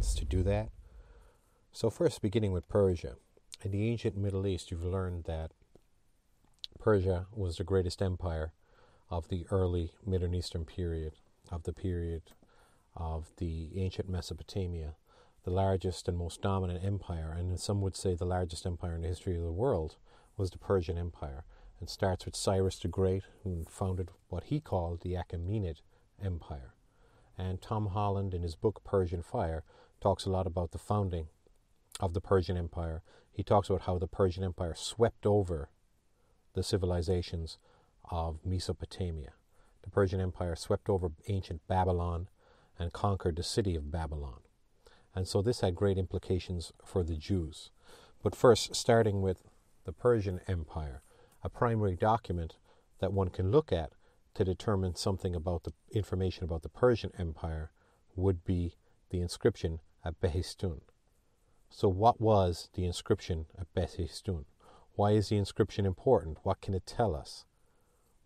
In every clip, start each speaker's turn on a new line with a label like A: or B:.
A: chance to do that. So, first, beginning with Persia. In the ancient Middle East, you've learned that Persia was the greatest empire of the early Middle Eastern period, of the period of the ancient Mesopotamia, the largest and most dominant empire, and some would say the largest empire in the history of the world, was the Persian Empire. It starts with Cyrus the Great, who founded what he called the Achaemenid Empire. And Tom Holland, in his book Persian Fire, talks a lot about the founding of the Persian Empire. He talks about how the Persian Empire swept over the civilizations of Mesopotamia. The Persian Empire swept over ancient Babylon and conquered the city of Babylon. And so this had great implications for the Jews. But first, starting with the Persian Empire, a primary document that one can look at to determine something about the information about the Persian Empire would be the inscription at Behistun. So, what was the inscription at Behistun? Why is the inscription important? What can it tell us?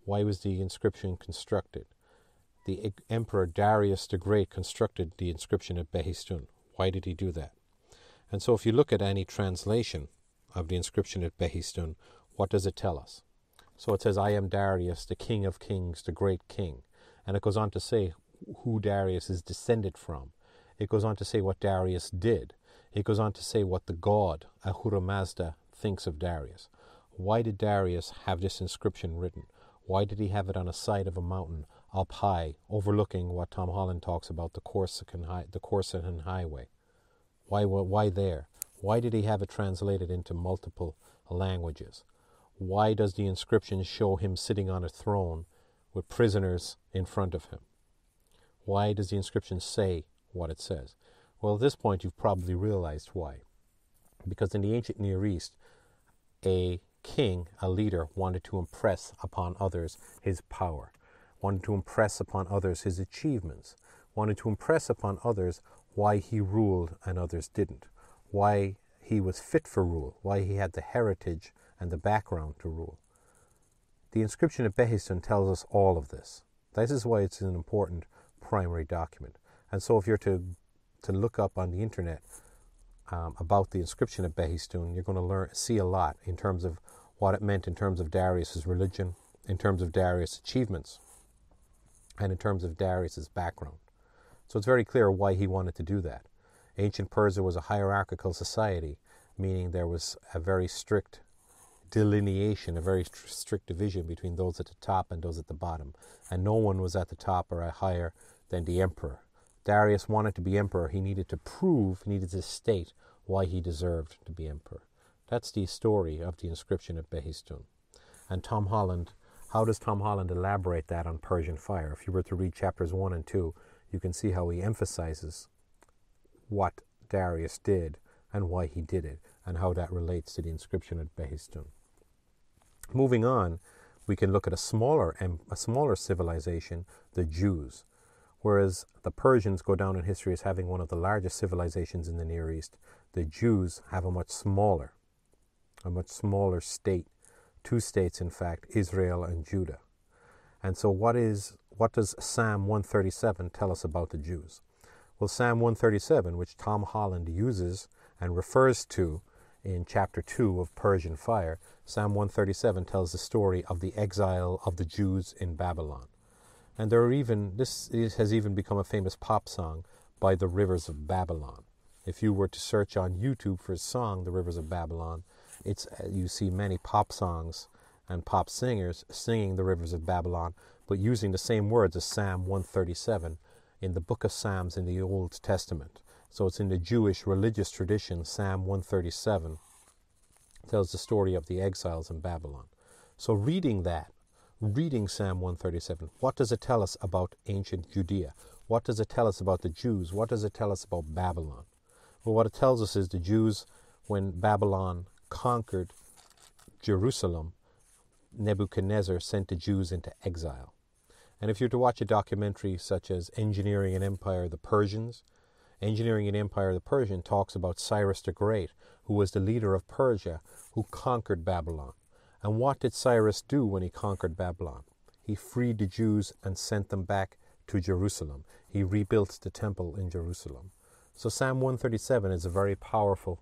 A: Why was the inscription constructed? The Emperor Darius the Great constructed the inscription at Behistun. Why did he do that? And so, if you look at any translation of the inscription at Behistun, what does it tell us? So it says, I am Darius, the king of kings, the great king. And it goes on to say who Darius is descended from. It goes on to say what Darius did. It goes on to say what the god Ahura Mazda thinks of Darius. Why did Darius have this inscription written? Why did he have it on a side of a mountain up high, overlooking what Tom Holland talks about the Corsican, high, the Corsican Highway? Why, why there? Why did he have it translated into multiple languages? Why does the inscription show him sitting on a throne with prisoners in front of him? Why does the inscription say what it says? Well, at this point, you've probably realized why. Because in the ancient Near East, a king, a leader, wanted to impress upon others his power, wanted to impress upon others his achievements, wanted to impress upon others why he ruled and others didn't, why he was fit for rule, why he had the heritage and the background to rule. The inscription at Behistun tells us all of this. This is why it's an important primary document. And so, if you're to, to look up on the internet um, about the inscription at Behistun, you're going to learn see a lot in terms of what it meant in terms of Darius's religion, in terms of Darius' achievements, and in terms of Darius's background. So it's very clear why he wanted to do that. Ancient Persia was a hierarchical society, meaning there was a very strict delineation, a very strict division between those at the top and those at the bottom. And no one was at the top or higher than the emperor. Darius wanted to be emperor. He needed to prove, he needed to state why he deserved to be emperor. That's the story of the inscription at Behistun. And Tom Holland, how does Tom Holland elaborate that on Persian fire? If you were to read chapters 1 and 2, you can see how he emphasizes what Darius did and why he did it, and how that relates to the inscription at Behistun. Moving on, we can look at a smaller and a smaller civilization, the Jews. Whereas the Persians go down in history as having one of the largest civilizations in the Near East, the Jews have a much smaller, a much smaller state, two states in fact, Israel and Judah. And so what is what does Psalm 137 tell us about the Jews? Well, Psalm 137, which Tom Holland uses and refers to in chapter 2 of Persian Fire, Psalm 137 tells the story of the exile of the Jews in Babylon. And there are even, this has even become a famous pop song by the Rivers of Babylon. If you were to search on YouTube for a song, The Rivers of Babylon, it's, uh, you see many pop songs and pop singers singing The Rivers of Babylon, but using the same words as Psalm 137 in the book of Psalms in the Old Testament. So it's in the Jewish religious tradition, Psalm 137 tells the story of the exiles in Babylon. So reading that, reading Psalm 137, what does it tell us about ancient Judea? What does it tell us about the Jews? What does it tell us about Babylon? Well, what it tells us is the Jews, when Babylon conquered Jerusalem, Nebuchadnezzar sent the Jews into exile. And if you're to watch a documentary such as Engineering an Empire, the Persians, Engineering an Empire the Persian talks about Cyrus the Great, who was the leader of Persia, who conquered Babylon. And what did Cyrus do when he conquered Babylon? He freed the Jews and sent them back to Jerusalem. He rebuilt the temple in Jerusalem. So, Psalm 137 is a very powerful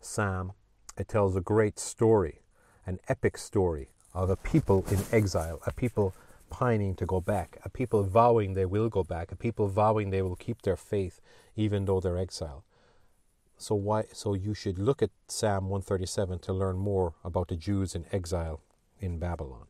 A: psalm. It tells a great story, an epic story of a people in exile, a people pining to go back, a people vowing they will go back, a people vowing they will keep their faith even though they're exiled. So why so you should look at Psalm 137 to learn more about the Jews in exile in Babylon.